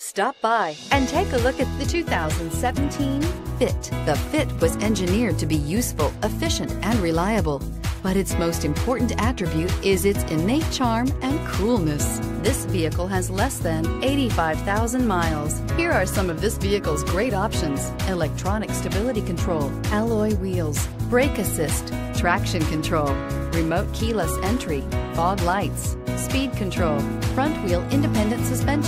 Stop by and take a look at the 2017 Fit. The Fit was engineered to be useful, efficient, and reliable. But its most important attribute is its innate charm and coolness. This vehicle has less than 85,000 miles. Here are some of this vehicle's great options. Electronic stability control, alloy wheels, brake assist, traction control, remote keyless entry, fog lights, speed control, front wheel independent suspension,